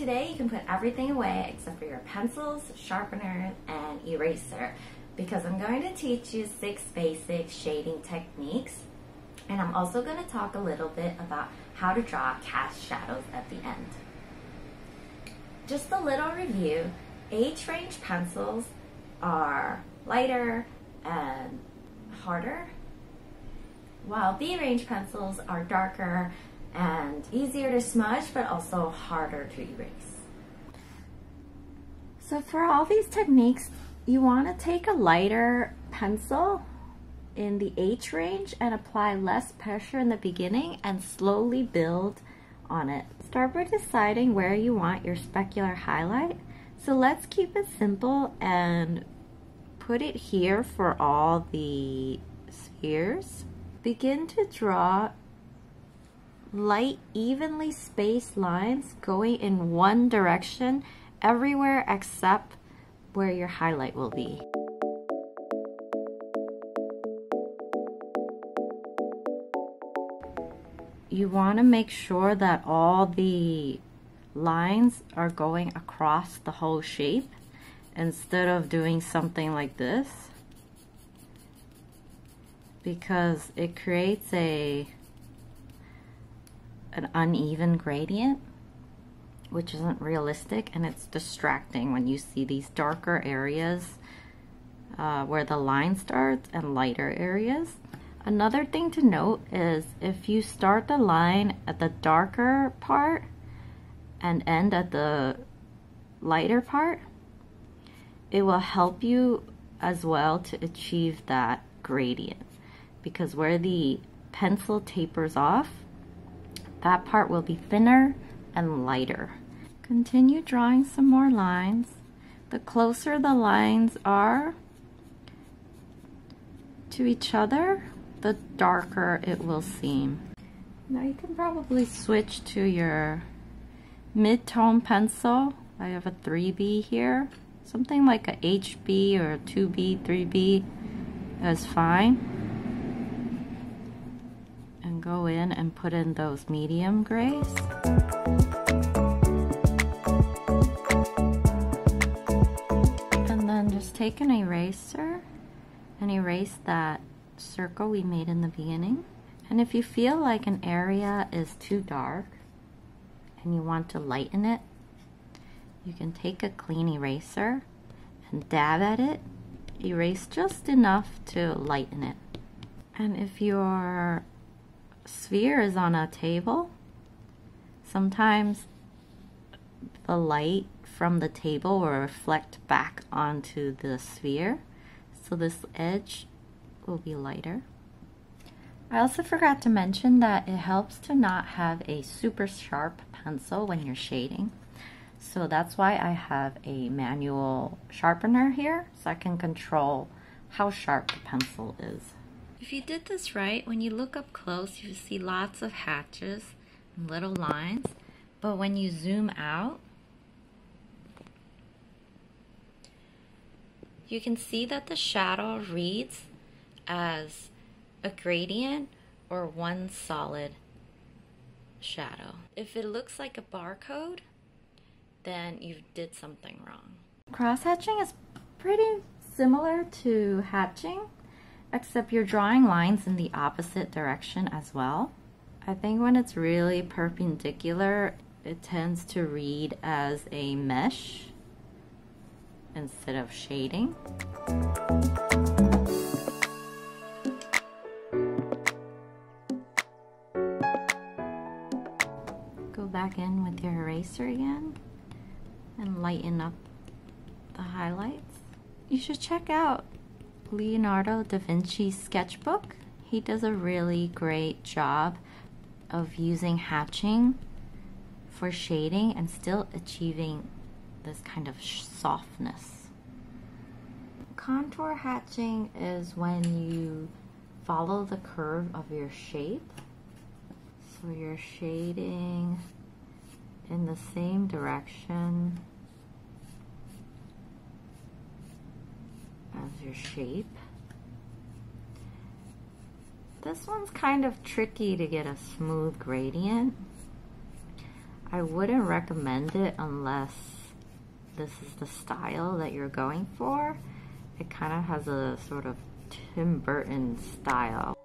today you can put everything away except for your pencils, sharpener, and eraser because I'm going to teach you six basic shading techniques and I'm also going to talk a little bit about how to draw cast shadows at the end. Just a little review, H range pencils are lighter and harder while B range pencils are darker and easier to smudge but also harder to erase. So for all these techniques, you want to take a lighter pencil in the H range and apply less pressure in the beginning and slowly build on it. Start by deciding where you want your specular highlight. So let's keep it simple and put it here for all the spheres. Begin to draw light evenly spaced lines going in one direction everywhere except where your highlight will be. You want to make sure that all the lines are going across the whole shape instead of doing something like this because it creates a an uneven gradient which isn't realistic and it's distracting when you see these darker areas uh, where the line starts and lighter areas. Another thing to note is if you start the line at the darker part and end at the lighter part, it will help you as well to achieve that gradient because where the pencil tapers off, that part will be thinner and lighter. Continue drawing some more lines. The closer the lines are to each other, the darker it will seem. Now you can probably switch to your mid-tone pencil. I have a 3B here. Something like a HB or a 2B, 3B is fine go in and put in those medium grays. And then just take an eraser and erase that circle we made in the beginning. And if you feel like an area is too dark and you want to lighten it, you can take a clean eraser and dab at it, erase just enough to lighten it. And if you're sphere is on a table, sometimes the light from the table will reflect back onto the sphere. So this edge will be lighter. I also forgot to mention that it helps to not have a super sharp pencil when you're shading. So that's why I have a manual sharpener here so I can control how sharp the pencil is. If you did this right, when you look up close, you see lots of hatches and little lines. But when you zoom out, you can see that the shadow reads as a gradient or one solid shadow. If it looks like a barcode, then you did something wrong. Cross hatching is pretty similar to hatching except you're drawing lines in the opposite direction as well. I think when it's really perpendicular, it tends to read as a mesh instead of shading. Go back in with your eraser again and lighten up the highlights. You should check out Leonardo da Vinci's sketchbook. He does a really great job of using hatching for shading and still achieving this kind of softness. Contour hatching is when you follow the curve of your shape. So you're shading in the same direction as your shape. This one's kind of tricky to get a smooth gradient. I wouldn't recommend it unless this is the style that you're going for. It kind of has a sort of Tim Burton style.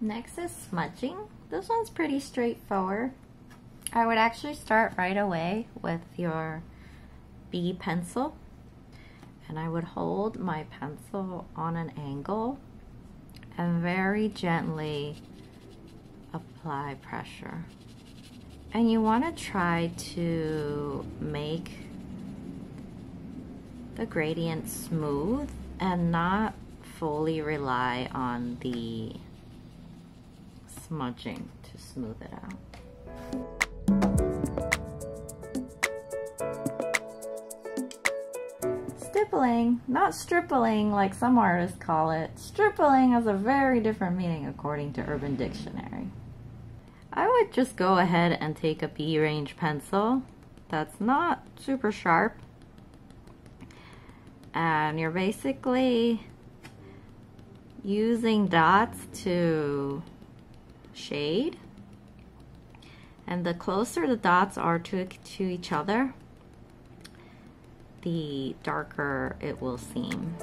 Next is smudging. This one's pretty straightforward. I would actually start right away with your B pencil and I would hold my pencil on an angle and very gently apply pressure. And you want to try to make the gradient smooth and not fully rely on the smudging to smooth it out. Stippling, not stripling like some artists call it. Stripling has a very different meaning according to Urban Dictionary. I would just go ahead and take a B range pencil that's not super sharp and you're basically using dots to shade and the closer the dots are to, to each other the darker it will seem.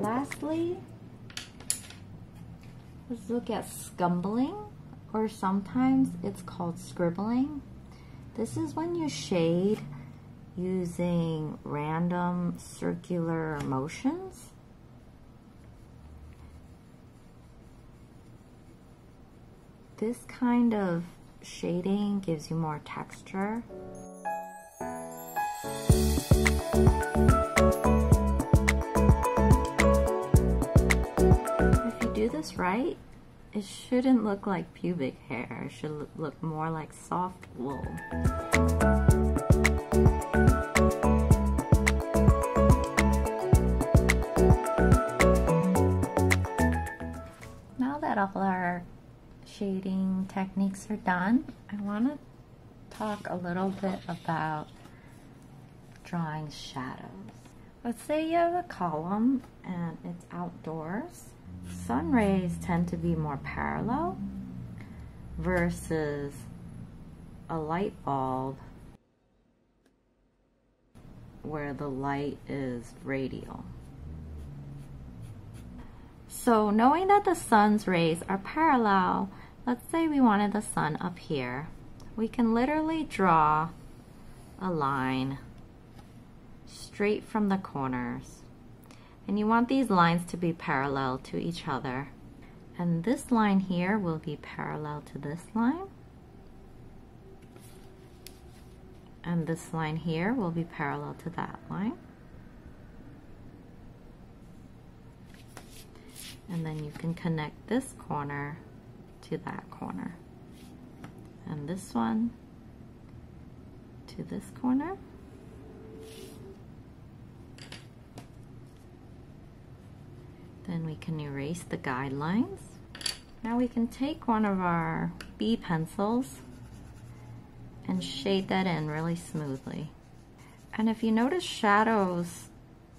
Lastly, let's look at scumbling, or sometimes it's called scribbling. This is when you shade using random circular motions. This kind of shading gives you more texture. If you do this right, it shouldn't look like pubic hair. It should look more like soft wool. Now that all our shading techniques are done, I want to talk a little bit about drawing shadows. Let's say you have a column and it's outdoors. Sun rays tend to be more parallel versus a light bulb where the light is radial. So knowing that the sun's rays are parallel, Let's say we wanted the sun up here. We can literally draw a line straight from the corners. And you want these lines to be parallel to each other. And this line here will be parallel to this line. And this line here will be parallel to that line. And then you can connect this corner to that corner. And this one to this corner. Then we can erase the guidelines. Now we can take one of our B pencils and shade that in really smoothly. And if you notice shadows,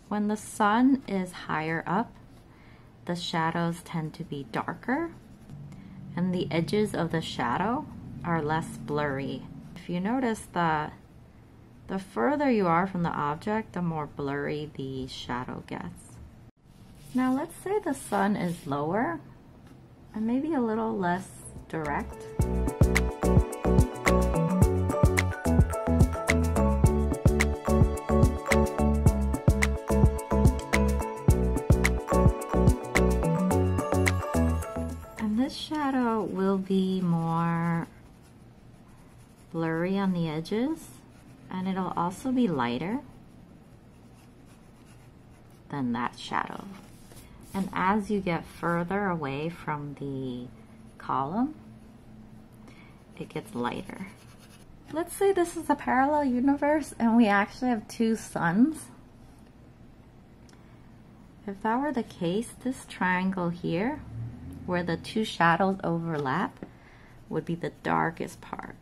when the sun is higher up, the shadows tend to be darker and the edges of the shadow are less blurry. If you notice that the further you are from the object, the more blurry the shadow gets. Now let's say the sun is lower and maybe a little less direct. Be more blurry on the edges and it'll also be lighter than that shadow. And as you get further away from the column, it gets lighter. Let's say this is a parallel universe and we actually have two suns. If that were the case, this triangle here where the two shadows overlap would be the darkest part.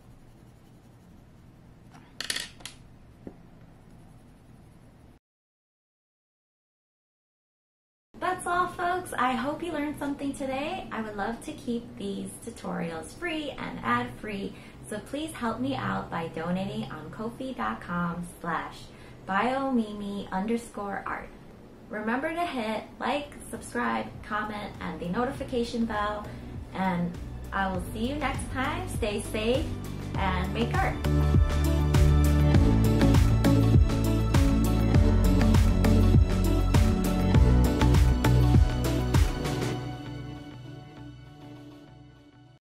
That's all folks. I hope you learned something today. I would love to keep these tutorials free and ad-free, so please help me out by donating on ko-fi.com slash biomimi underscore art. Remember to hit like, subscribe, comment, and the notification bell, and I will see you next time. Stay safe and make art.